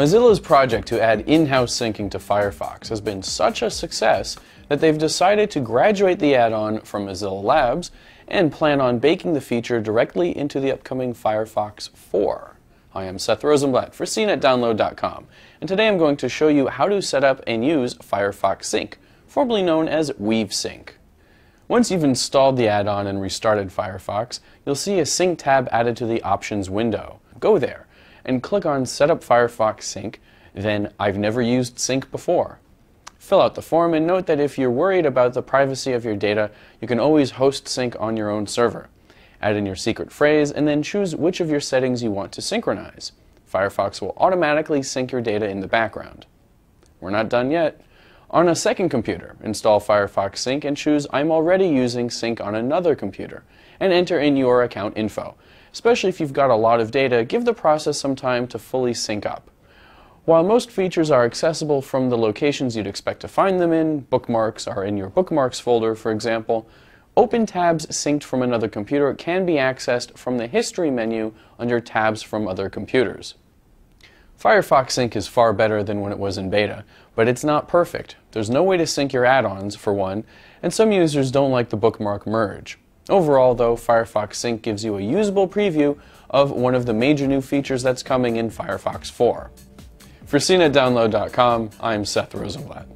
Mozilla's project to add in-house syncing to Firefox has been such a success that they've decided to graduate the add-on from Mozilla Labs and plan on baking the feature directly into the upcoming Firefox 4. Hi, I'm Seth Rosenblatt for CNETDownload.com, and today I'm going to show you how to set up and use Firefox Sync, formerly known as WeaveSync. Once you've installed the add-on and restarted Firefox, you'll see a Sync tab added to the Options window. Go there and click on Set up Firefox Sync, then I've never used Sync before. Fill out the form and note that if you're worried about the privacy of your data, you can always host Sync on your own server. Add in your secret phrase and then choose which of your settings you want to synchronize. Firefox will automatically sync your data in the background. We're not done yet. On a second computer, install Firefox Sync and choose I'm already using Sync on another computer and enter in your account info. Especially if you've got a lot of data, give the process some time to fully sync up. While most features are accessible from the locations you'd expect to find them in, bookmarks are in your bookmarks folder, for example, open tabs synced from another computer can be accessed from the history menu under tabs from other computers. Firefox Sync is far better than when it was in beta, but it's not perfect. There's no way to sync your add-ons, for one, and some users don't like the bookmark merge. Overall, though, Firefox Sync gives you a usable preview of one of the major new features that's coming in Firefox 4. For CNETDownload.com, I'm Seth Rosenblatt.